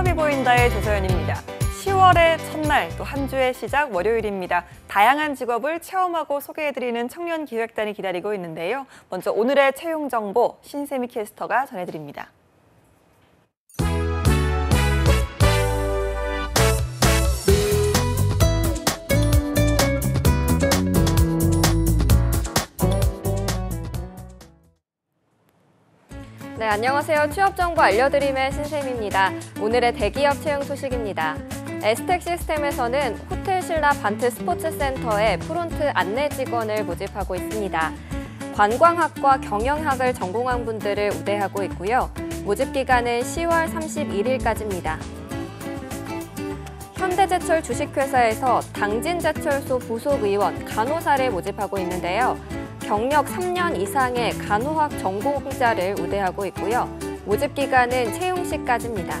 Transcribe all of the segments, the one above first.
취업이 보인다의 조서연입니다. 10월의 첫날 또 한 주의 시작 월요일입니다. 다양한 직업을 체험하고 소개해드리는 청년 기획단이 기다리고 있는데요. 먼저 오늘의 채용 정보 신세미 캐스터가 전해드립니다. 네, 안녕하세요. 취업 정보 알려드림의 신샘입니다. 오늘의 대기업 채용 소식입니다. 에스텍 시스템에서는 호텔 신라 반트 스포츠센터에 프론트 안내 직원을 모집하고 있습니다. 관광학과 경영학을 전공한 분들을 우대하고 있고요. 모집 기간은 10월 31일까지입니다. 현대제철 주식회사에서 당진제철소 부속의원 간호사를 모집하고 있는데요. 경력 3년 이상의 간호학 전공자를 우대하고 있고요. 모집 기간은 채용 시까지입니다.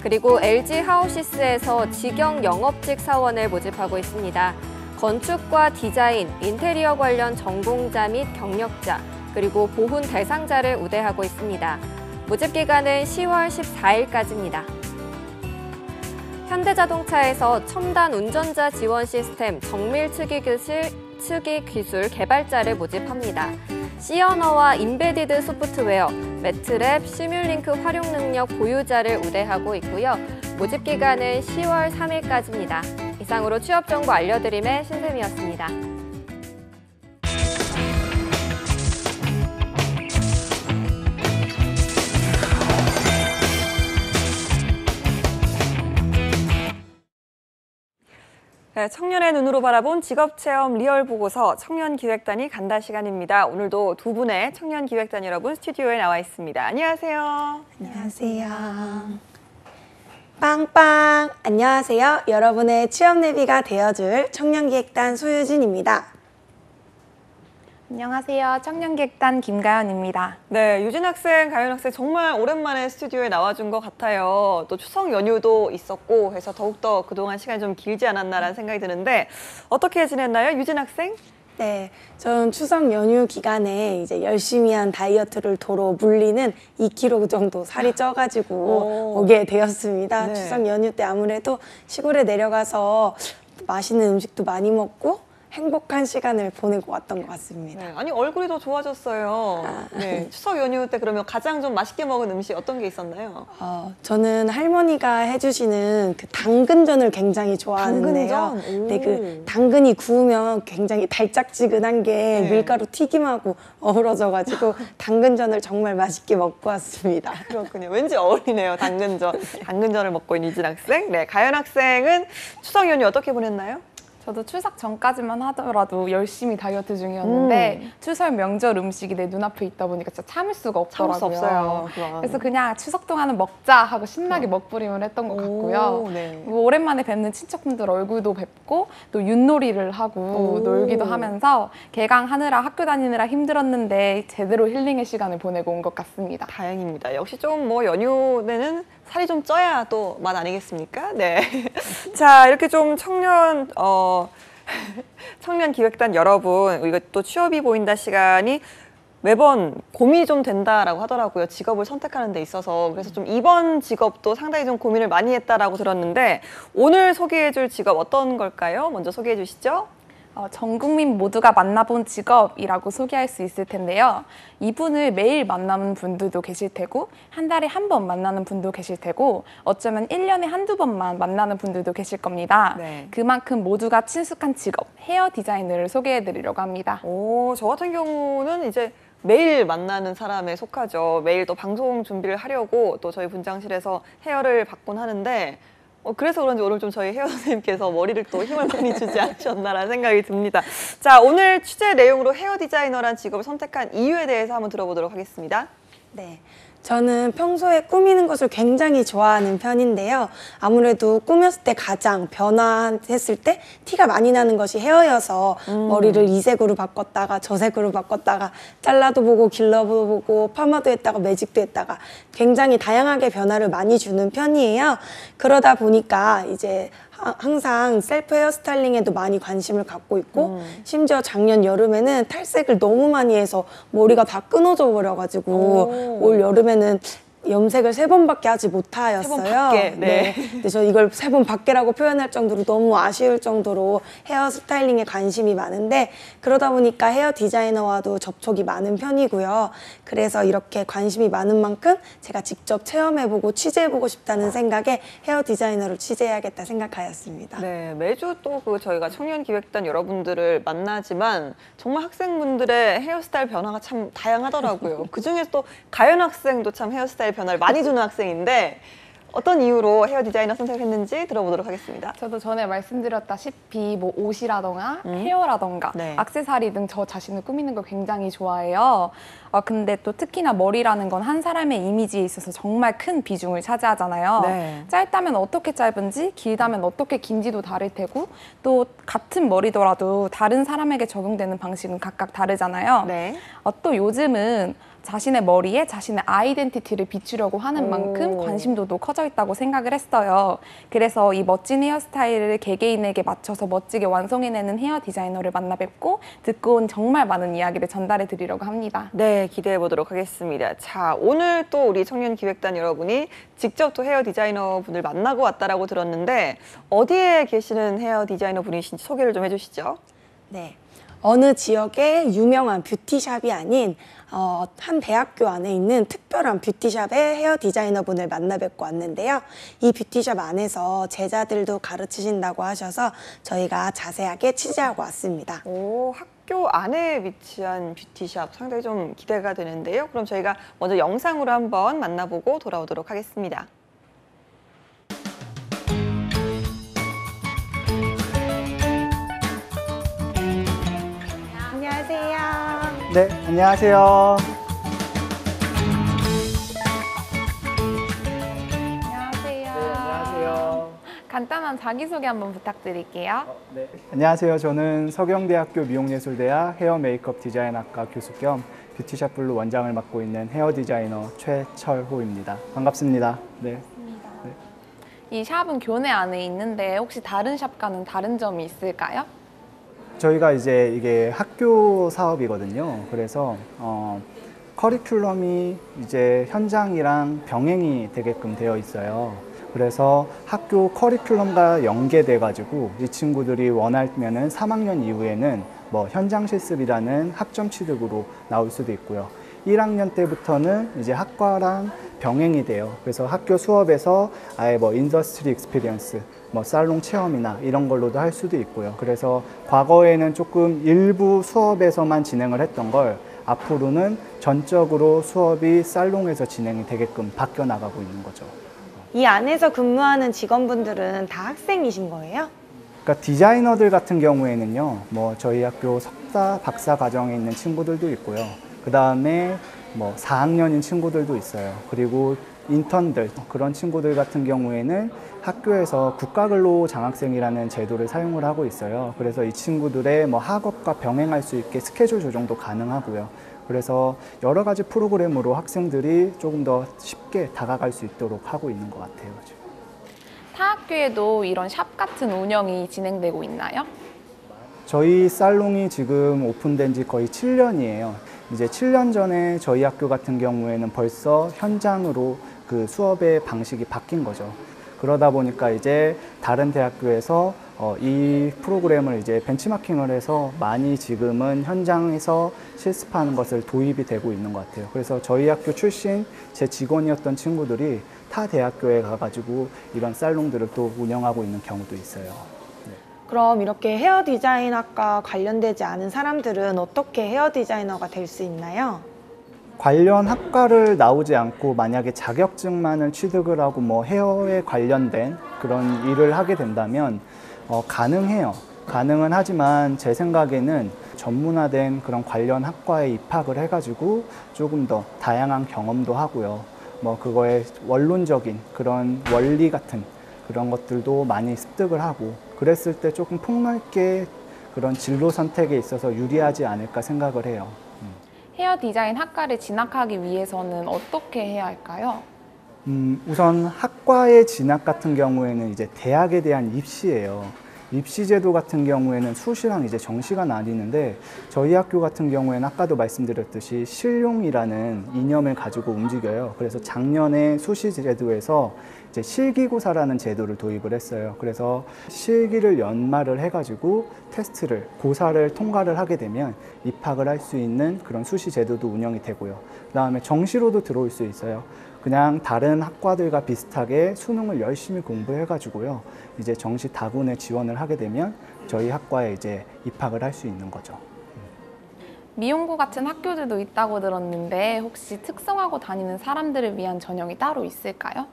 그리고 LG 하우시스에서 직영 영업직 사원을 모집하고 있습니다. 건축과 디자인, 인테리어 관련 전공자 및 경력자, 그리고 보훈 대상자를 우대하고 있습니다. 모집 기간은 10월 14일까지입니다. 현대자동차에서 첨단 운전자 지원 시스템 정밀 측기 기 술, 측기 기술 개발자를 모집합니다. 시어너와 인베디드 소프트웨어, 매트랩, 시뮬링크 활용 능력 보유자를 우대하고 있고요. 모집 기간은 10월 3일까지입니다. 이상으로 취업 정보 알려드림의 신샘이었습니다. 네, 청년의 눈으로 바라본 직업체험 리얼 보고서 청년기획단이 간다 시간입니다. 오늘도 두 분의 청년기획단 여러분 스튜디오에 나와 있습니다. 안녕하세요. 안녕하세요. 빵빵! 안녕하세요. 여러분의 취업 내비가 되어줄 청년기획단 소유진입니다. 안녕하세요. 청년기획단 김가연입니다. 네, 유진 학생, 가연 학생 정말 오랜만에 스튜디오에 나와준 것 같아요. 또 추석 연휴도 있었고 해서 더욱더 그동안 시간이 좀 길지 않았나라는 생각이 드는데 어떻게 지냈나요, 유진 학생? 네, 전 추석 연휴 기간에 이제 열심히 한 다이어트를 도로 물리는 2kg 정도 살이 쪄가지고 오. 오게 되었습니다. 네. 추석 연휴 때 아무래도 시골에 내려가서 맛있는 음식도 많이 먹고 행복한 시간을 보내고 왔던 것 같습니다. 네, 아니 얼굴이 더 좋아졌어요. 네, 추석 연휴 때 그러면 가장 좀 맛있게 먹은 음식 어떤 게 있었나요? 어, 저는 할머니가 해주시는 그 당근전을 굉장히 좋아하는데요. 당근전? 네, 그 당근이 구우면 굉장히 달짝지근한 게 네. 밀가루 튀김하고 어우러져가지고 당근전을 정말 맛있게 먹고 왔습니다. 그렇군요. 왠지 어울리네요. 당근전. 당근전을 먹고 있는 유진 학생. 네, 가연 학생은 추석 연휴 어떻게 보냈나요? 저도 추석 전까지만 하더라도 열심히 다이어트 중이었는데 음. 추석 명절 음식이 내 눈앞에 있다 보니까 진짜 참을 수가 참을 없더라고요. 수 없어요. 그건. 그래서 그냥 추석 동안은 먹자 하고 신나게 먹부림을 했던 것 같고요. 오, 네. 뭐 오랜만에 뵙는 친척분들 얼굴도 뵙고 또 윷놀이를 하고 오. 놀기도 하면서 개강하느라 학교 다니느라 힘들었는데 제대로 힐링의 시간을 보내고 온 것 같습니다. 다행입니다. 역시 좀 뭐 연휴에는 살이 좀 쪄야 또 맛 아니겠습니까? 네. 자, 이렇게 좀 청년, 어, 청년 기획단 여러분, 이거 또 취업이 보인다 시간이 매번 고민이 좀 된다라고 하더라고요. 직업을 선택하는 데 있어서. 그래서 좀 이번 직업도 상당히 좀 고민을 많이 했다라고 들었는데 오늘 소개해 줄 직업 어떤 걸까요? 먼저 소개해 주시죠. 어, 전 국민 모두가 만나본 직업이라고 소개할 수 있을 텐데요. 이분을 매일 만나는 분들도 계실 테고, 한 달에 한 번 만나는 분도 계실 테고, 어쩌면 1년에 한두 번만 만나는 분들도 계실 겁니다. 네. 그만큼 모두가 친숙한 직업, 헤어 디자이너를 소개해 드리려고 합니다. 오, 저 같은 경우는 이제 매일 만나는 사람에 속하죠. 매일 또 방송 준비를 하려고 또 저희 분장실에서 헤어를 받곤 하는데 어, 그래서 그런지 오늘 좀 저희 헤어 선생님께서 머리를 또 힘을 많이 주지 않으셨나라는 생각이 듭니다. 자, 오늘 취재 내용으로 헤어 디자이너란 직업을 선택한 이유에 대해서 한번 들어보도록 하겠습니다. 네. 저는 평소에 꾸미는 것을 굉장히 좋아하는 편인데요. 아무래도 꾸몄을 때 가장 변화했을 때 티가 많이 나는 것이 헤어여서 머리를 이 색으로 바꿨다가 저 색으로 바꿨다가 잘라도 보고 길러도 보고 파마도 했다가 매직도 했다가 굉장히 다양하게 변화를 많이 주는 편이에요. 그러다 보니까 이제 하- 항상 셀프 헤어스타일링에도 많이 관심을 갖고 있고 심지어 작년 여름에는 탈색을 너무 많이 해서 머리가 다 끊어져 버려가지고 오. 올 여름에는 염색을 세 번밖에 하지 못하였어요. 세번 밖에, 네. 근데 저 이걸 세 번 밖에라고 표현할 정도로 너무 아쉬울 정도로 헤어 스타일링에 관심이 많은데 그러다 보니까 헤어 디자이너와도 접촉이 많은 편이고요. 그래서 이렇게 관심이 많은 만큼 제가 직접 체험해보고 취재해보고 싶다는 생각에 헤어 디자이너를 취재해야겠다 생각하였습니다. 네, 매주 또 그 저희가 청년 기획단 여러분들을 만나지만 정말 학생분들의 헤어스타일 변화가 참 다양하더라고요. 그 중에 또 가연 학생도 참 헤어스타일 변화를 많이 주는 학생인데 어떤 이유로 헤어 디자이너 선택했는지 들어보도록 하겠습니다. 저도 전에 말씀드렸다시피 뭐 옷이라던가 헤어라던가 네. 악세사리 등 저 자신을 꾸미는 걸 굉장히 좋아해요. 아 근데 또 특히나 머리라는 건 한 사람의 이미지에 있어서 정말 큰 비중을 차지하잖아요. 네. 짧다면 어떻게 짧은지, 길다면 어떻게 긴지도 다를 테고 또 같은 머리더라도 다른 사람에게 적용되는 방식은 각각 다르잖아요. 네. 어, 또 요즘은 자신의 머리에 자신의 아이덴티티를 비추려고 하는 오. 만큼 관심도도 커져 있다고 생각을 했어요. 그래서 이 멋진 헤어스타일을 개개인에게 맞춰서 멋지게 완성해내는 헤어 디자이너를 만나 뵙고 듣고 온 정말 많은 이야기를 전달해 드리려고 합니다. 네, 기대해 보도록 하겠습니다. 자, 오늘 또 우리 청년 기획단 여러분이 직접 또 헤어 디자이너 분을 만나고 왔다라고 들었는데 어디에 계시는 헤어 디자이너 분이신지 소개를 좀 해주시죠. 네. 어느 지역의 유명한 뷰티샵이 아닌 어, 한 대학교 안에 있는 특별한 뷰티샵의 헤어 디자이너분을 만나 뵙고 왔는데요. 이 뷰티샵 안에서 제자들도 가르치신다고 하셔서 저희가 자세하게 취재하고 왔습니다. 오, 학교 안에 위치한 뷰티샵 상당히 좀 기대가 되는데요. 그럼 저희가 먼저 영상으로 한번 만나보고 돌아오도록 하겠습니다. 네, 안녕하세요. 안녕하세요. 안녕하세요. 간단한 자기소개 한번 부탁드릴게요. 네. 안녕하세요. 저는 서경대학교 미용예술대학 헤어 메이크업 디자인학과 교수 겸 뷰티샵 블루 원장을 맡고 있는 헤어 디자이너 최철호입니다. 반갑습니다. 네. 이 샵은 교내 안에 있는데 혹시 다른 샵과는 다른 점이 있을까요? 저희가 이제 이게 학교 사업이거든요. 그래서 어, 커리큘럼이 이제 현장이랑 병행이 되게끔 되어 있어요. 그래서 학교 커리큘럼과 연계돼 가지고 이 친구들이 원하면은 3학년 이후에는 뭐 현장 실습이라는 학점 취득으로 나올 수도 있고요. 1학년 때부터는 이제 학과랑 병행이 돼요. 그래서 학교 수업에서 아예 뭐 industry experience, 뭐 살롱 체험이나 이런 걸로도 할 수도 있고요. 그래서 과거에는 조금 일부 수업에서만 진행을 했던 걸 앞으로는 전적으로 수업이 살롱에서 진행이 되게끔 바뀌어 나가고 있는 거죠. 이 안에서 근무하는 직원분들은 다 학생이신 거예요? 그러니까 디자이너들 같은 경우에는요, 뭐 저희 학교 석사, 박사 과정에 있는 친구들도 있고요. 그 다음에 뭐 4학년인 친구들도 있어요. 그리고 인턴들 그런 친구들 같은 경우에는 학교에서 국가근로 장학생이라는 제도를 사용을 하고 있어요. 그래서 이 친구들의 뭐 학업과 병행할 수 있게 스케줄 조정도 가능하고요. 그래서 여러 가지 프로그램으로 학생들이 조금 더 쉽게 다가갈 수 있도록 하고 있는 것 같아요. 지금. 타 학교에도 이런 샵 같은 운영이 진행되고 있나요? 저희 살롱이 지금 오픈된 지 거의 7년이에요. 이제 7년 전에 저희 학교 같은 경우에는 벌써 현장으로 그 수업의 방식이 바뀐 거죠. 그러다 보니까 이제 다른 대학교에서 어, 이 프로그램을 이제 벤치마킹을 해서 많이 지금은 현장에서 실습하는 것을 도입이 되고 있는 것 같아요. 그래서 저희 학교 출신 제 직원이었던 친구들이 타 대학교에 가가지고 이런 살롱들을 또 운영하고 있는 경우도 있어요. 그럼 이렇게 헤어 디자인학과 관련되지 않은 사람들은 어떻게 헤어 디자이너가 될 수 있나요? 관련 학과를 나오지 않고 만약에 자격증만을 취득을 하고 뭐 헤어에 관련된 그런 일을 하게 된다면 어, 가능해요. 가능은 하지만 제 생각에는 전문화된 그런 관련 학과에 입학을 해가지고 조금 더 다양한 경험도 하고요. 뭐 그거에 원론적인 그런 원리 같은 그런 것들도 많이 습득을 하고 그랬을 때 조금 폭넓게 그런 진로 선택에 있어서 유리하지 않을까 생각을 해요. 헤어 디자인 학과를 진학하기 위해서는 어떻게 해야 할까요? 음, 우선 학과의 진학 같은 경우에는 이제 대학에 대한 입시예요. 입시 제도 같은 경우에는 수시랑 이제 정시가 나뉘는데 저희 학교 같은 경우에는 아까도 말씀드렸듯이 실용이라는 이념을 가지고 움직여요. 그래서 작년에 수시 제도에서 이제 실기고사라는 제도를 도입을 했어요. 그래서 실기를 연말을 해가지고 테스트를 고사를 통과를 하게 되면 입학을 할 수 있는 그런 수시 제도도 운영이 되고요. 그 다음에 정시로도 들어올 수 있어요. 그냥 다른 학과들과 비슷하게 수능을 열심히 공부해가지고요. 이제 정시 다군에 지원을 하게 되면 저희 학과에 이제 입학을 할 수 있는 거죠. 미용고 같은 학교들도 있다고 들었는데 혹시 특성하고 다니는 사람들을 위한 전형이 따로 있을까요?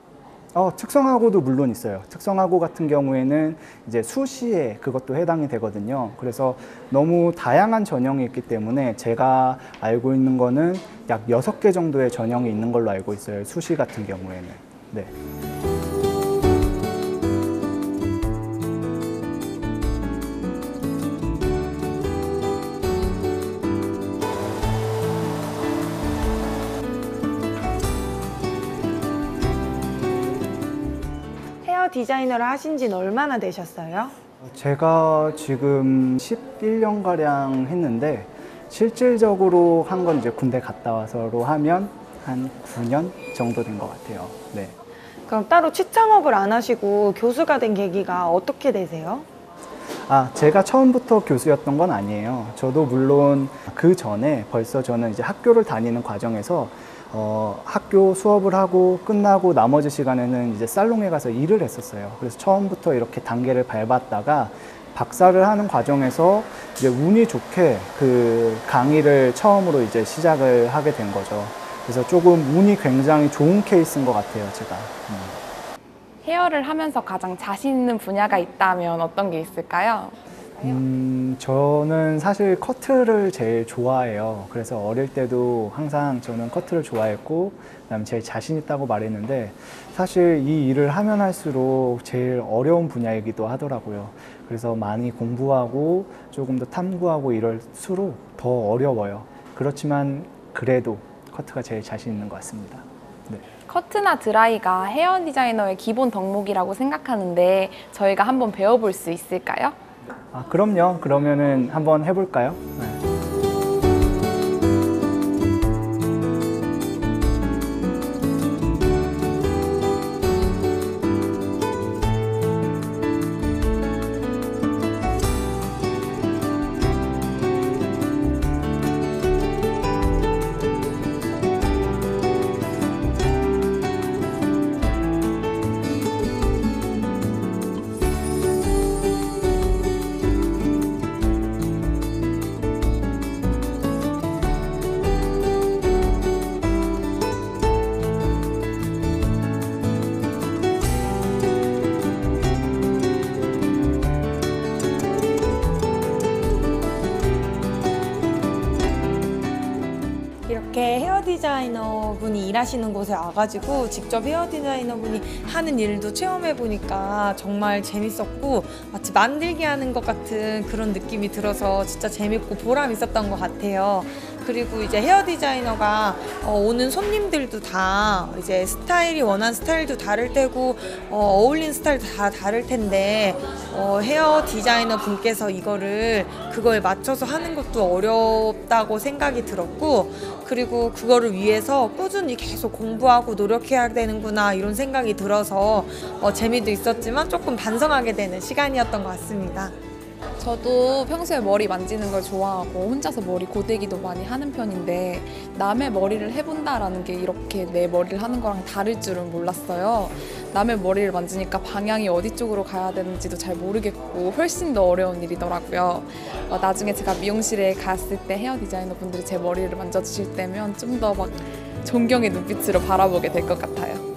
어, 특성화고도 물론 있어요. 특성화고 같은 경우에는 이제 수시에 그것도 해당이 되거든요. 그래서 너무 다양한 전형이 있기 때문에 제가 알고 있는 거는 약 여섯 개 정도의 전형이 있는 걸로 알고 있어요. 수시 같은 경우에는. 네. 디자이너를 하신 지는 얼마나 되셨어요? 제가 지금 11년가량 했는데 실질적으로 한 건 이제 군대 갔다 와서로 하면 한 9년 정도 된 것 같아요. 네. 그럼 따로 취창업을 안 하시고 교수가 된 계기가 어떻게 되세요? 아, 제가 처음부터 교수였던 건 아니에요. 저도 물론 그 전에 벌써 저는 이제 학교를 다니는 과정에서 어, 학교 수업을 하고 끝나고 나머지 시간에는 이제 살롱에 가서 일을 했었어요. 그래서 처음부터 이렇게 단계를 밟았다가 박사를 하는 과정에서 이제 운이 좋게 그 강의를 처음으로 이제 시작을 하게 된 거죠. 그래서 조금 운이 굉장히 좋은 케이스인 것 같아요, 제가. 음. 헤어를 하면서 가장 자신 있는 분야가 있다면 어떤 게 있을까요? 음, 저는 사실 커트를 제일 좋아해요. 그래서 어릴 때도 항상 저는 커트를 좋아했고, 그다음에 제일 자신 있다고 말했는데, 사실 이 일을 하면 할수록 제일 어려운 분야이기도 하더라고요. 그래서 많이 공부하고 조금 더 탐구하고 이럴수록 더 어려워요. 그렇지만 그래도 커트가 제일 자신 있는 것 같습니다. 네. 커트나 드라이가 헤어 디자이너의 기본 덕목이라고 생각하는데 저희가 한번 배워볼 수 있을까요? 아, 그럼요. 그러면은 한번 해볼까요? 네. 일하시는 곳에 와가지고 직접 헤어 디자이너 분이 하는 일도 체험해 보니까 정말 재밌었고 마치 만들기 하는 것 같은 그런 느낌이 들어서 진짜 재밌고 보람 있었던 것 같아요. 그리고 이제 헤어 디자이너가 어, 오는 손님들도 다 이제 스타일이 원하는 스타일도 다를 테고 어, 어울리는 스타일도 다 다를 텐데 어, 헤어 디자이너 분께서 이거를 그거에 맞춰서 하는 것도 어렵다고 생각이 들었고 그리고 그거를 위해서 꾸준히 계속 공부하고 노력해야 되는구나 이런 생각이 들어서 어, 재미도 있었지만 조금 반성하게 되는 시간이었던 것 같습니다. 저도 평소에 머리 만지는 걸 좋아하고 혼자서 머리 고데기도 많이 하는 편인데 남의 머리를 해본다라는 게 이렇게 내 머리를 하는 거랑 다를 줄은 몰랐어요. 남의 머리를 만지니까 방향이 어디 쪽으로 가야 되는지도 잘 모르겠고 훨씬 더 어려운 일이더라고요. 어, 나중에 제가 미용실에 갔을 때 헤어 디자이너 분들이 제 머리를 만져주실 때면 좀 더 막 존경의 눈빛으로 바라보게 될 것 같아요.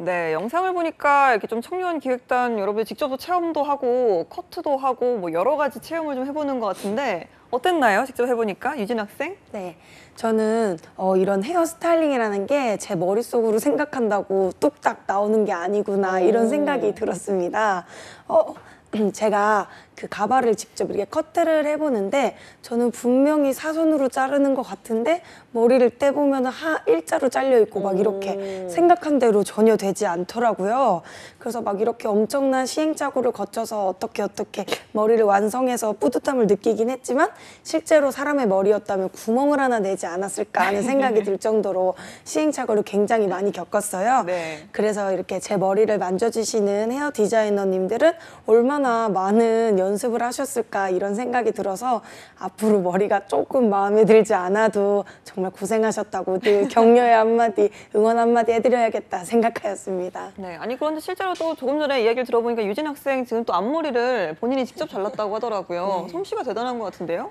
네, 영상을 보니까 이렇게 좀 청년 기획단 여러분이 직접 체험도 하고 커트도 하고 뭐 여러 가지 체험을 좀 해보는 것 같은데 어땠나요? 직접 해보니까 유진 학생? 네, 저는 어, 이런 헤어 스타일링이라는 게 제 머릿속으로 생각한다고 뚝딱 나오는 게 아니구나 이런 생각이 들었습니다. 어, 제가 그 가발을 직접 이렇게 커트를 해보는데 저는 분명히 사선으로 자르는 것 같은데 머리를 떼보면 하 일자로 잘려 있고 막 이렇게 생각한 대로 전혀 되지 않더라고요. 그래서 막 이렇게 엄청난 시행착오를 거쳐서 어떻게 어떻게 머리를 완성해서 뿌듯함을 느끼긴 했지만 실제로 사람의 머리였다면 구멍을 하나 내지 않았을까 하는 생각이 들 정도로 시행착오를 굉장히 많이 겪었어요. 네. 그래서 이렇게 제 머리를 만져주시는 헤어 디자이너님들은 얼마나 많은 연습을 하셨을까 이런 생각이 들어서 앞으로 머리가 조금 마음에 들지 않아도 정말 고생하셨다고 늘 격려의 한마디, 응원 한마디 해드려야겠다 생각하였습니다. 네, 아니 그런데 실제로 또 조금 전에 이야기를 들어보니까 유진 학생 지금 또 앞머리를 본인이 직접 잘랐다고 하더라고요. 솜씨가 대단한 것 같은데요?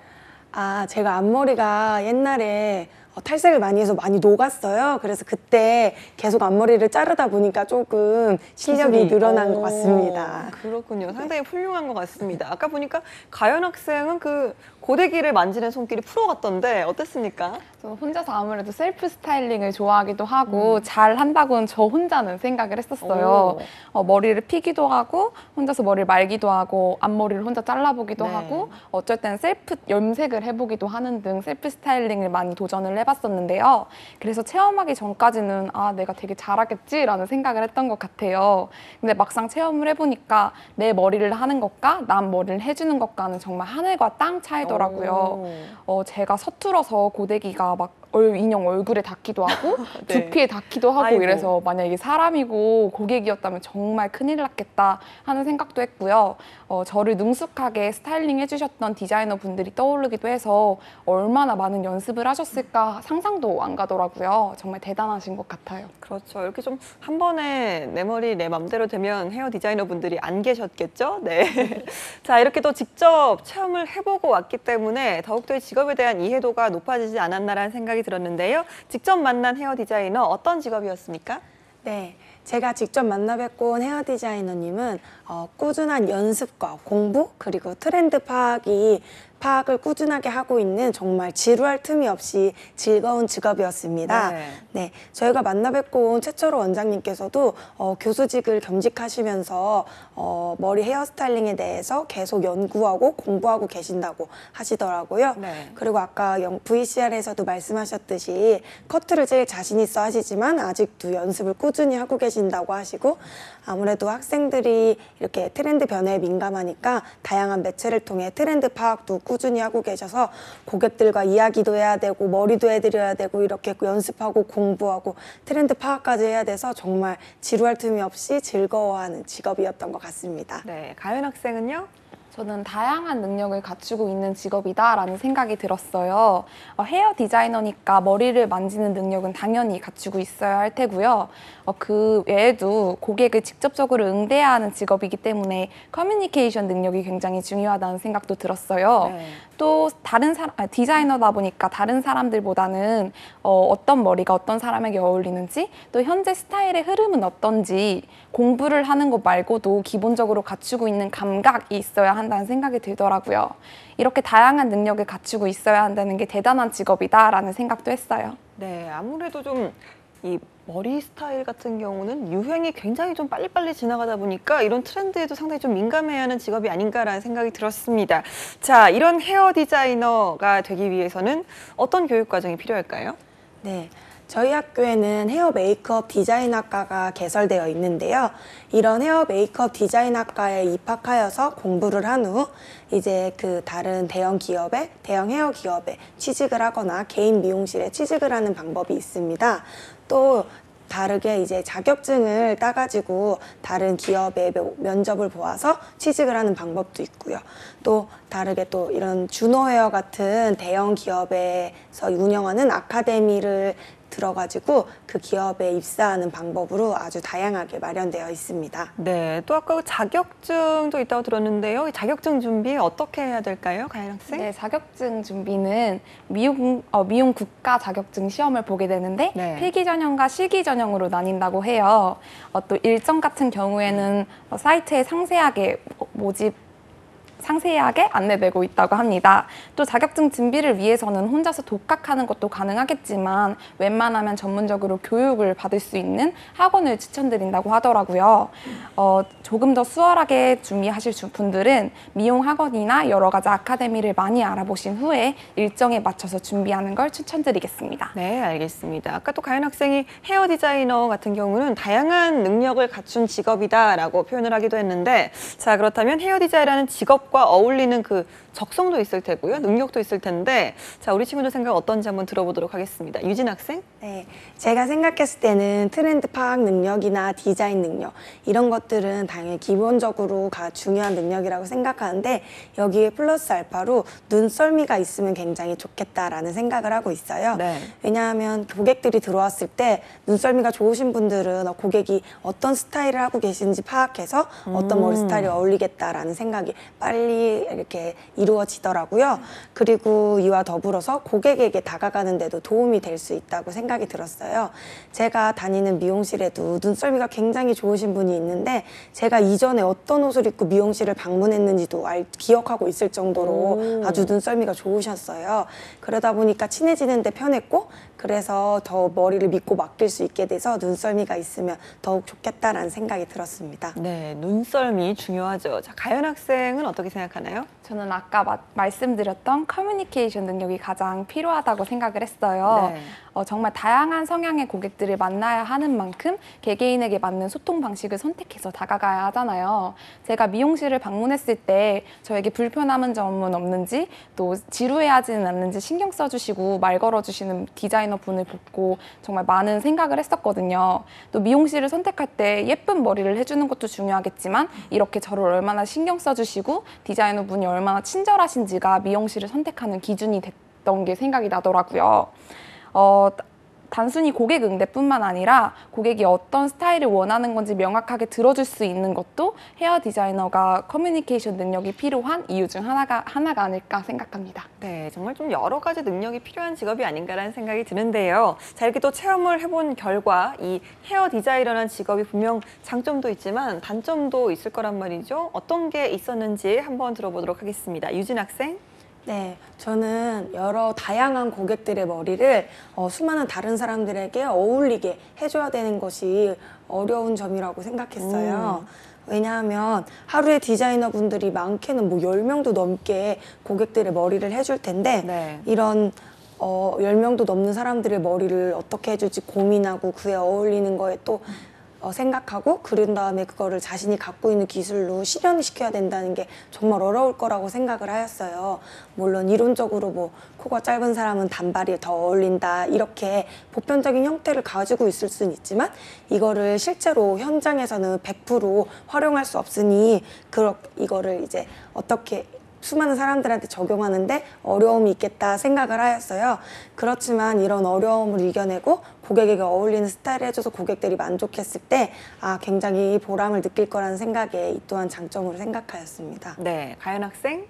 아, 제가 앞머리가 옛날에 어, 탈색을 많이 해서 많이 녹았어요. 그래서 그때 계속 앞머리를 자르다 보니까 조금 실력이 기술이. 늘어난 것 오, 같습니다. 그렇군요. 상당히 훌륭한 것 같습니다. 아까 보니까 가연 학생은 그 고데기를 만지는 손길이 프로 같던데 어땠습니까? 저 혼자서 아무래도 셀프 스타일링을 좋아하기도 하고 잘 한다고는 저 혼자는 생각을 했었어요. 오. 어, 머리를 피기도 하고 혼자서 머리를 말기도 하고 앞머리를 혼자 잘라보기도 네. 하고 어쩔 때는 셀프 염색을 해보기도 하는 등 셀프 스타일링을 많이 도전을 해봤었는데요. 그래서 체험하기 전까지는 아 내가 되게 잘하겠지라는 생각을 했던 것 같아요. 근데 막상 체험을 해보니까 내 머리를 하는 것과 남 머리를 해주는 것과는 정말 하늘과 땅 차이더라고요. 오. 어, 제가 서툴어서 고데기가 막 얼, 인형 얼굴에 닿기도 하고 네. 두피에 닿기도 하고 아이고. 이래서 만약 이게 사람이고 고객이었다면 정말 큰일 났겠다 하는 생각도 했고요. 어, 저를 능숙하게 스타일링 해주셨던 디자이너 분들이 떠오르기도 해서 얼마나 많은 연습을 하셨을까 상상도 안 가더라고요. 정말 대단하신 것 같아요. 그렇죠. 이렇게 좀 한 번에 내 머리 내 맘대로 되면 헤어 디자이너 분들이 안 계셨겠죠? 네. 자, 이렇게 또 직접 체험을 해보고 왔기 때문에 더욱더 이 직업에 대한 이해도가 높아지지 않았나라는 생각이 들었는데요. 직접 만난 헤어 디자이너 어떤 직업이었습니까? 네. 제가 직접 만나 뵙고 온 헤어 디자이너님은 어, 꾸준한 연습과 공부 그리고 트렌드 파악이 파악을 꾸준하게 하고 있는 정말 지루할 틈이 없이 즐거운 직업이었습니다. 네. 네, 저희가 만나 뵙고 온 최철호 원장님께서도 어, 교수직을 겸직하시면서 어, 머리 헤어스타일링에 대해서 계속 연구하고 공부하고 계신다고 하시더라고요. 네. 그리고 아까 영- VCR에서도 말씀하셨듯이 커트를 제일 자신 있어 하시지만 아직도 연습을 꾸준히 하고 계신다고 하시고 아무래도 학생들이 이렇게 트렌드 변화에 민감하니까 다양한 매체를 통해 트렌드 파악도 꾸준히 하고 계셔서 고객들과 이야기도 해야 되고 머리도 해드려야 되고 이렇게 연습하고 공부하고 트렌드 파악까지 해야 돼서 정말 지루할 틈이 없이 즐거워하는 직업이었던 것 같 습니다. 네. 가연 학생은요? 저는 다양한 능력을 갖추고 있는 직업이다라는 생각이 들었어요. 어, 헤어 디자이너니까 머리를 만지는 능력은 당연히 갖추고 있어야 할 테고요. 어, 그 외에도 고객을 직접적으로 응대해야 하는 직업이기 때문에 커뮤니케이션 능력이 굉장히 중요하다는 생각도 들었어요. 네. 또 다른 사람 아, 디자이너다 보니까 다른 사람들보다는 어, 어떤 머리가 어떤 사람에게 어울리는지 또 현재 스타일의 흐름은 어떤지 공부를 하는 것 말고도 기본적으로 갖추고 있는 감각이 있어야 한다는 생각이 들더라고요. 이렇게 다양한 능력을 갖추고 있어야 한다는 게 대단한 직업이다라는 생각도 했어요. 네, 아무래도 좀 이 머리 스타일 같은 경우는 유행이 굉장히 좀 빨리빨리 지나가다 보니까 이런 트렌드에도 상당히 좀 민감해야 하는 직업이 아닌가라는 생각이 들었습니다. 자, 이런 헤어 디자이너가 되기 위해서는 어떤 교육 과정이 필요할까요? 네. 저희 학교에는 헤어 메이크업 디자인학과가 개설되어 있는데요. 이런 헤어 메이크업 디자인학과에 입학하여서 공부를 한 후 이제 그 다른 대형 기업에 대형 헤어 기업에 취직을 하거나 개인 미용실에 취직을 하는 방법이 있습니다. 또 다르게 이제 자격증을 따가지고 다른 기업의 며- 면접을 보아서 취직을 하는 방법도 있고요. 또 다르게 또 이런 주노웨어 같은 대형 기업에서 운영하는 아카데미를 들어가지고 그 기업에 입사하는 방법으로 아주 다양하게 마련되어 있습니다. 네, 또 아까 자격증도 있다고 들었는데요. 이 자격증 준비 어떻게 해야 될까요, 가연 학생? 네, 자격증 준비는 미용, 어, 미용 국가 자격증 시험을 보게 되는데 네. 필기 전형과 실기 전형으로 나뉜다고 해요. 어, 또 일정 같은 경우에는 어, 사이트에 상세하게 모- 모집 상세하게 안내되고 있다고 합니다. 또 자격증 준비를 위해서는 혼자서 독학하는 것도 가능하겠지만 웬만하면 전문적으로 교육을 받을 수 있는 학원을 추천드린다고 하더라고요. 어, 조금 더 수월하게 준비하실 주- 분들은 미용 학원이나 여러 가지 아카데미를 많이 알아보신 후에 일정에 맞춰서 준비하는 걸 추천드리겠습니다. 네, 알겠습니다. 아까 또 가연 학생이 헤어 디자이너 같은 경우는 다양한 능력을 갖춘 직업이다라고 표현을 하기도 했는데, 자 그렇다면 헤어 디자이너라는 직업 과 어울리는 그 적성도 있을 테고요, 능력도 있을 텐데, 자 우리 친구들 생각 어떤지 한번 들어보도록 하겠습니다. 유진 학생? 네, 제가 생각했을 때는 트렌드 파악 능력이나 디자인 능력 이런 것들은 당연히 기본적으로 가 중요한 능력이라고 생각하는데 여기에 플러스 알파로 눈썰미가 있으면 굉장히 좋겠다라는 생각을 하고 있어요. 네. 왜냐하면 고객들이 들어왔을 때 눈썰미가 좋으신 분들은 어, 고객이 어떤 스타일을 하고 계신지 파악해서 어떤 머리 스타일이 어울리겠다라는 생각이 빨리 이렇게 이루어지더라고요. 그리고 이와 더불어서 고객에게 다가가는 데도 도움이 될 수 있다고 생각이 들었어요. 제가 다니는 미용실에도 눈썰미가 굉장히 좋으신 분이 있는데 제가 이전에 어떤 옷을 입고 미용실을 방문했는지도 알, 기억하고 있을 정도로 오. 아주 눈썰미가 좋으셨어요. 그러다 보니까 친해지는데 편했고 그래서 더 머리를 믿고 맡길 수 있게 돼서 눈썰미가 있으면 더욱 좋겠다라는 생각이 들었습니다. 네, 눈썰미 중요하죠. 자 가연 학생은 어떻게 생각하나요? 저는 아까 마- 말씀드렸던 커뮤니케이션 능력이 가장 필요하다고 생각을 했어요. 네. 어, 정말 다양한 성향의 고객들을 만나야 하는 만큼 개개인에게 맞는 소통 방식을 선택해서 다가가야 하잖아요. 제가 미용실을 방문했을 때 저에게 불편함은 점은 없는지 또 지루해하지는 않는지 신경 써주시고 말 걸어주시는 디자이너 분을 보고 정말 많은 생각을 했었거든요. 또 미용실을 선택할 때 예쁜 머리를 해주는 것도 중요하겠지만 이렇게 저를 얼마나 신경 써주시고 디자이너 분이 얼마나 친절하신지가 미용실을 선택하는 기준이 됐던 게 생각이 나더라고요. 어, 단순히 고객 응대뿐만 아니라 고객이 어떤 스타일을 원하는 건지 명확하게 들어줄 수 있는 것도 헤어 디자이너가 커뮤니케이션 능력이 필요한 이유 중 하나가 하나가 아닐까 생각합니다. 네, 정말 좀 여러 가지 능력이 필요한 직업이 아닌가라는 생각이 드는데요. 자, 이렇게 또 체험을 해본 결과 이 헤어 디자이너라는 직업이 분명 장점도 있지만 단점도 있을 거란 말이죠. 어떤 게 있었는지 한번 들어보도록 하겠습니다. 유진 학생. 네, 저는 여러 다양한 고객들의 머리를 어, 수많은 다른 사람들에게 어울리게 해줘야 되는 것이 어려운 점이라고 생각했어요. 왜냐하면 하루에 디자이너 분들이 많게는 뭐 10명도 넘게 고객들의 머리를 해줄 텐데 네. 이런 어, 10명도 넘는 사람들의 머리를 어떻게 해줄지 고민하고 그에 어울리는 거에 또 어, 생각하고 그런 다음에 그거를 자신이 갖고 있는 기술로 실현을 시켜야 된다는 게 정말 어려울 거라고 생각을 하였어요. 물론 이론적으로 뭐 코가 짧은 사람은 단발이 더 어울린다 이렇게 보편적인 형태를 가지고 있을 수는 있지만 이거를 실제로 현장에서는 100% 활용할 수 없으니 그 이거를 이제 어떻게 수많은 사람들한테 적용하는데 어려움이 있겠다 생각을 하였어요. 그렇지만 이런 어려움을 이겨내고 고객에게 어울리는 스타일을 해줘서 고객들이 만족했을 때, 아, 굉장히 보람을 느낄 거라는 생각에 이 또한 장점으로 생각하였습니다. 네, 가연 학생.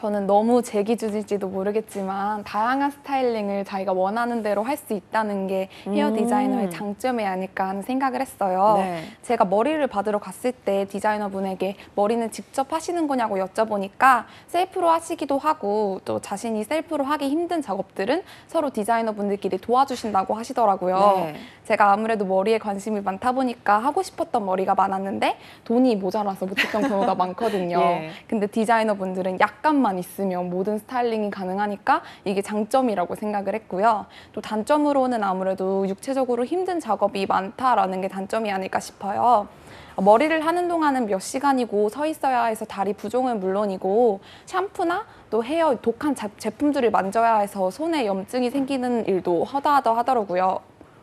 저는 너무 제 기준일지도 모르겠지만 다양한 스타일링을 자기가 원하는 대로 할 수 있다는 게 헤어 음. 디자이너의 장점이 아닐까 하는 생각을 했어요. 네. 제가 머리를 받으러 갔을 때 디자이너분에게 머리는 직접 하시는 거냐고 여쭤보니까 셀프로 하시기도 하고 또 자신이 셀프로 하기 힘든 작업들은 서로 디자이너분들끼리 도와주신다고 하시더라고요. 네. 제가 아무래도 머리에 관심이 많다 보니까 하고 싶었던 머리가 많았는데 돈이 모자라서 못했던 경우가 많거든요. 예. 근데 디자이너 분들은 약간만 있으면 모든 스타일링이 가능하니까 이게 장점이라고 생각을 했고요. 또 단점으로는 아무래도 육체적으로 힘든 작업이 많다라는 게 단점이 아닐까 싶어요. 머리를 하는 동안은 몇 시간이고 서 있어야 해서 다리 부종은 물론이고 샴푸나 또 헤어 독한 자- 제품들을 만져야 해서 손에 염증이 생기는 일도 허다하다 하더라고요.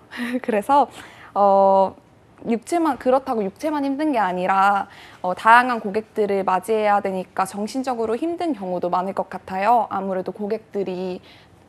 그래서 어 육체만 그렇다고 육체만 힘든 게 아니라 어, 다양한 고객들을 맞이해야 되니까 정신적으로 힘든 경우도 많을 것 같아요. 아무래도 고객들이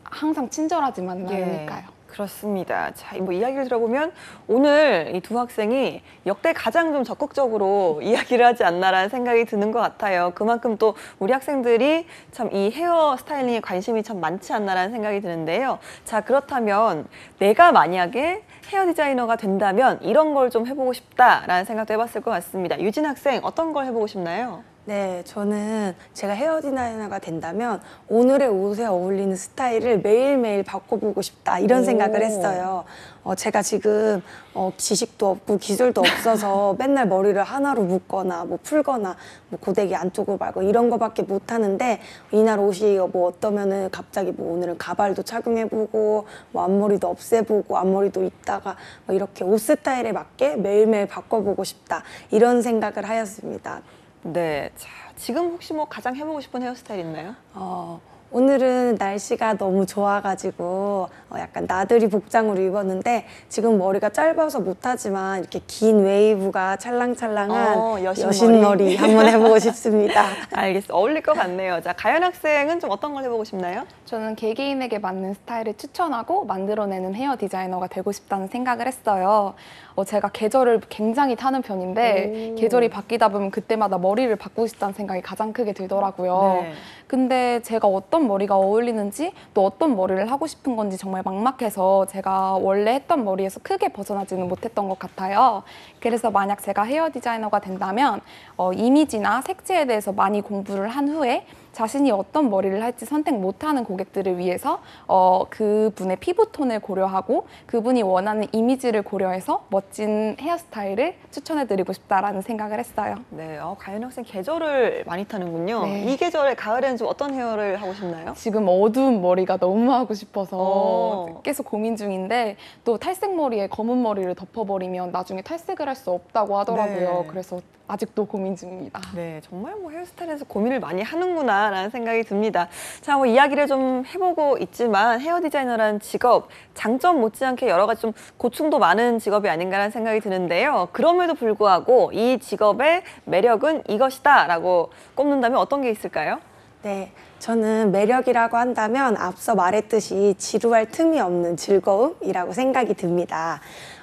항상 친절하지만은 예. 않으니까요. 그렇습니다. 자, 뭐 이야기를 들어보면 오늘 이 두 학생이 역대 가장 좀 적극적으로 이야기를 하지 않나라는 생각이 드는 것 같아요. 그만큼 또 우리 학생들이 참 이 헤어 스타일링에 관심이 참 많지 않나라는 생각이 드는데요. 자, 그렇다면 내가 만약에 헤어 디자이너가 된다면 이런 걸 좀 해보고 싶다라는 생각도 해봤을 것 같습니다. 유진 학생 어떤 걸 해보고 싶나요? 네, 저는 제가 헤어 디자이너가 된다면 오늘의 옷에 어울리는 스타일을 매일매일 바꿔보고 싶다 이런 오. 생각을 했어요. 어, 제가 지금 어, 지식도 없고 기술도 없어서 맨날 머리를 하나로 묶거나 뭐 풀거나 뭐 고데기 안쪽으로 말고 이런 거밖에 못 하는데 이날 옷이 뭐 어떠면은 갑자기 뭐 오늘은 가발도 착용해보고 뭐 앞머리도 없애보고 앞머리도 있다가 뭐 이렇게 옷 스타일에 맞게 매일매일 바꿔보고 싶다 이런 생각을 하였습니다. 네. 자, 지금 혹시 뭐 가장 해보고 싶은 헤어스타일 있나요? 어, 오늘은 날씨가 너무 좋아가지고 어, 약간 나들이 복장으로 입었는데 지금 머리가 짧아서 못하지만 이렇게 긴 웨이브가 찰랑찰랑한 어, 여신머리. 여신머리 한번 해보고 싶습니다. 알겠어. 어울릴 것 같네요. 자, 가연 학생은 좀 어떤 걸 해보고 싶나요? 저는 개개인에게 맞는 스타일을 추천하고 만들어내는 헤어 디자이너가 되고 싶다는 생각을 했어요. 어, 제가 계절을 굉장히 타는 편인데 오. 계절이 바뀌다 보면 그때마다 머리를 바꾸고 싶다는 생각이 가장 크게 들더라고요. 네. 근데 제가 어떤 머리가 어울리는지 또 어떤 머리를 하고 싶은 건지 정말 막막해서 제가 원래 했던 머리에서 크게 벗어나지는 못했던 것 같아요. 그래서 만약 제가 헤어 디자이너가 된다면 어, 이미지나 색지에 대해서 많이 공부를 한 후에 자신이 어떤 머리를 할지 선택 못하는 고객들을 위해서 어, 그분의 피부톤을 고려하고 그분이 원하는 이미지를 고려해서 멋진 헤어스타일을 추천해드리고 싶다라는 생각을 했어요. 네. 어, 가연 학생 계절을 많이 타는군요. 네. 이 계절에 가을에는 좀 어떤 헤어를 하고 싶나요? 지금 어두운 머리가 너무 하고 싶어서 어. 계속 고민 중인데 또 탈색 머리에 검은 머리를 덮어버리면 나중에 탈색을 할 수 없다고 하더라고요. 네. 그래서 아직도 고민 중입니다. 네, 정말 뭐 헤어스타일에서 고민을 많이 하는구나 라는 생각이 듭니다. 자, 뭐 이야기를 좀 해보고 있지만 헤어 디자이너라는 직업 장점 못지않게 여러 가지 좀 고충도 많은 직업이 아닌가라는 생각이 드는데요. 그럼에도 불구하고 이 직업의 매력은 이것이다라고 꼽는다면 어떤 게 있을까요? 네, 저는 매력이라고 한다면 앞서 말했듯이 지루할 틈이 없는 즐거움이라고 생각이 듭니다.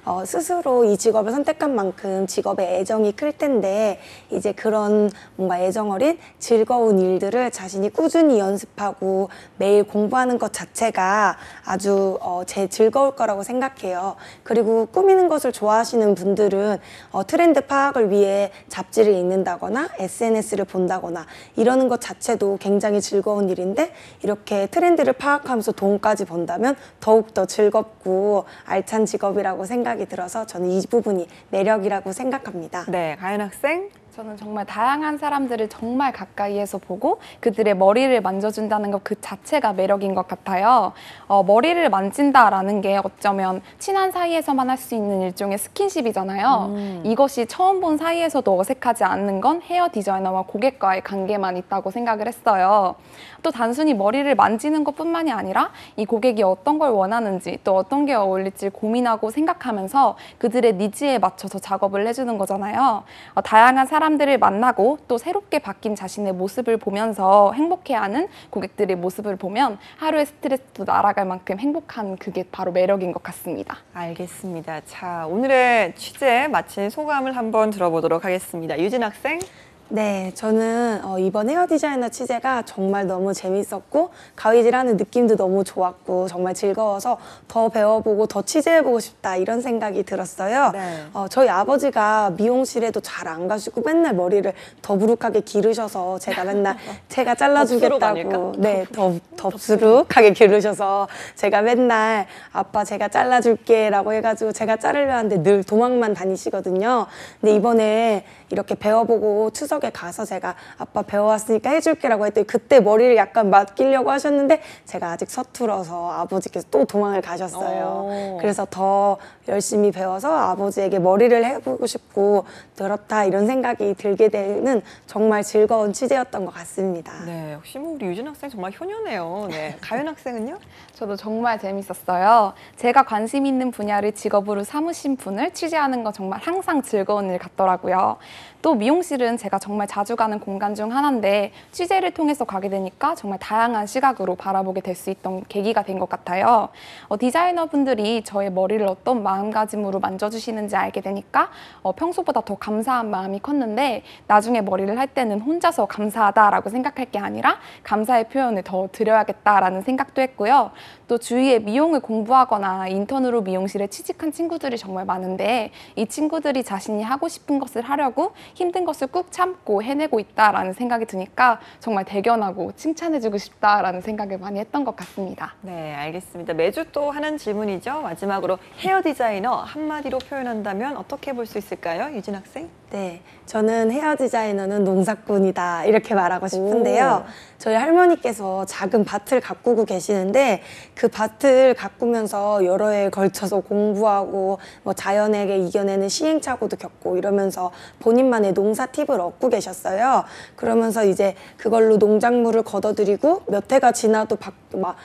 어, 스스로 이 직업을 선택한 만큼 직업에 애정이 클 텐데 이제 그런 뭔가 애정 어린 즐거운 일들을 자신이 꾸준히 연습하고 매일 공부하는 것 자체가 아주 어, 제 즐거울 거라고 생각해요. 그리고 꾸미는 것을 좋아하시는 분들은 어, 트렌드 파악을 위해 잡지를 읽는다거나 SNS를 본다거나 이러는 것 자체도 굉장히 즐거운 일인데 이렇게 트렌드를 파악하면서 돈까지 번다면 더욱더 즐겁고 알찬 직업이라고 생각이 들어서 저는 이 부분이 매력이라고 생각합니다. 네, 가연 학생. 저는 정말 다양한 사람들을 정말 가까이에서 보고 그들의 머리를 만져준다는 것 그 자체가 매력인 것 같아요. 어, 머리를 만진다라는 게 어쩌면 친한 사이에서만 할 수 있는 일종의 스킨십이잖아요. 이것이 처음 본 사이에서도 어색하지 않는 건 헤어 디자이너와 고객과의 관계만 있다고 생각을 했어요. 또 단순히 머리를 만지는 것뿐만이 아니라 이 고객이 어떤 걸 원하는지 또 어떤 게 어울릴지 고민하고 생각하면서 그들의 니즈에 맞춰서 작업을 해주는 거잖아요. 어, 다양한 사람 들을 만나고 또 새롭게 바뀐 자신의 모습을 보면서 행복해하는 고객들의 모습을 보면 하루의 스트레스도 날아갈 만큼 행복한 그게 바로 매력인 것 같습니다. 알겠습니다. 자, 오늘의 취재 마친 소감을 한번 들어보도록 하겠습니다. 유진 학생. 네, 저는 어, 이번 헤어 디자이너 취재가 정말 너무 재밌었고 가위질하는 느낌도 너무 좋았고 정말 즐거워서 더 배워보고 더 취재해보고 싶다 이런 생각이 들었어요. 네. 어, 저희 아버지가 미용실에도 잘 안 가시고 맨날 머리를 더부룩하게 기르셔서 제가 맨날 제가? 잘라주겠다고 네, 더, 덥수룩하게 기르셔서 제가 맨날 아빠 제가 잘라줄게 라고 해가지고 제가 자르려 하는데 늘 도망만 다니시거든요. 근데 이번에 이렇게 배워보고 추석 에 가서 제가 아빠 배워왔으니까 해줄게라고 했더니 그때 머리를 약간 맡기려고 하셨는데 제가 아직 서툴어서 아버지께서 또 도망을 가셨어요. 오. 그래서 더 열심히 배워서 아버지에게 머리를 해보고 싶고 늘었다 이런 생각이 들게 되는 정말 즐거운 취재였던 것 같습니다. 네, 역시 뭐 우리 유진 학생 정말 효녀네요. 네, 가연 학생은요? 저도 정말 재밌었어요. 제가 관심 있는 분야를 직업으로 삼으신 분을 취재하는 거 정말 항상 즐거운 일 같더라고요. 또 미용실은 제가 정말 자주 가는 공간 중 하나인데 취재를 통해서 가게 되니까 정말 다양한 시각으로 바라보게 될 수 있던 계기가 된 것 같아요. 어, 디자이너분들이 저의 머리를 어떤 마음가짐으로 만져주시는지 알게 되니까 어, 평소보다 더 감사한 마음이 컸는데 나중에 머리를 할 때는 혼자서 감사하다라고 생각할 게 아니라 감사의 표현을 더 드려야겠다라는 생각도 했고요. 또 주위에 미용을 공부하거나 인턴으로 미용실에 취직한 친구들이 정말 많은데 이 친구들이 자신이 하고 싶은 것을 하려고 힘든 것을 꾹 참고 해내고 있다라는 생각이 드니까 정말 대견하고 칭찬해주고 싶다라는 생각을 많이 했던 것 같습니다. 네, 알겠습니다. 매주 또 하는 질문이죠. 마지막으로 헤어 디자이너 한마디로 표현한다면 어떻게 볼 수 있을까요? 유진 학생? 네, 저는 헤어 디자이너는 농사꾼이다 이렇게 말하고 싶은데요. 저희 할머니께서 작은 밭을 가꾸고 계시는데 그 밭을 가꾸면서 여러 해 걸쳐서 공부하고 뭐 자연에게 이겨내는 시행착오도 겪고 이러면서 본인만의 농사 팁을 얻고 계셨어요. 그러면서 이제 그걸로 농작물을 걷어들이고 몇 해가 지나도 바, 막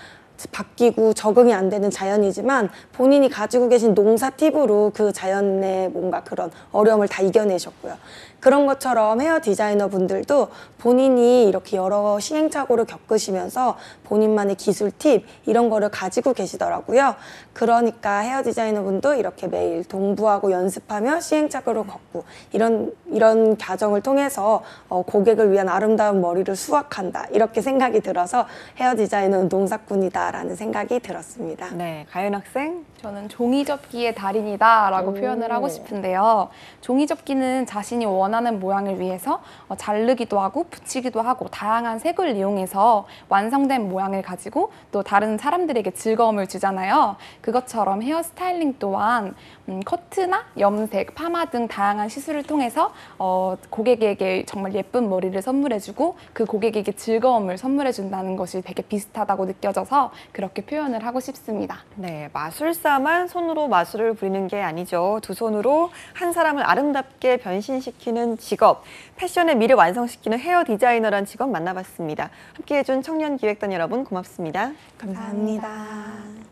바뀌고 적응이 안 되는 자연이지만 본인이 가지고 계신 농사 팁으로 그 자연의 뭔가 그런 어려움을 다 이겨내셨고요. 그런 것처럼 헤어 디자이너 분들도 본인이 이렇게 여러 시행착오를 겪으시면서 본인만의 기술 팁 이런 거를 가지고 계시더라고요. 그러니까 헤어 디자이너 분도 이렇게 매일 동부하고 연습하며 시행착오를 겪고 이런 이런 과정을 통해서 어, 고객을 위한 아름다운 머리를 수확한다 이렇게 생각이 들어서 헤어 디자이너는 농사꾼이다라는 생각이 들었습니다. 네, 가연 학생? 저는 종이 접기의 달인이다라고 오. 표현을 하고 싶은데요. 종이 접기는 자신이 원하는 모양을 위해서 어, 자르기도 하고 붙이기도 하고 다양한 색을 이용해서 완성된 모양을 가지고 또 다른 사람들에게 즐거움을 주잖아요. 그것처럼 헤어스타일링 또한 음, 커트나 염색, 파마 등 다양한 시술을 통해서 어, 고객에게 정말 예쁜 머리를 선물해주고 그 고객에게 즐거움을 선물해준다는 것이 되게 비슷하다고 느껴져서 그렇게 표현을 하고 싶습니다. 네, 마술사만 손으로 마술을 부리는 게 아니죠. 두 손으로 한 사람을 아름답게 변신시키는 직업, 패션의 미를 완성시키는 헤어 디자이너란 직업 만나봤습니다. 함께해준 청년 기획단 여러분 고맙습니다. 감사합니다.